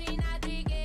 I dig it.